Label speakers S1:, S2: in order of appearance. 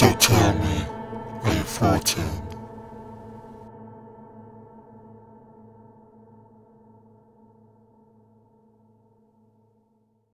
S1: So tell me, are you 14?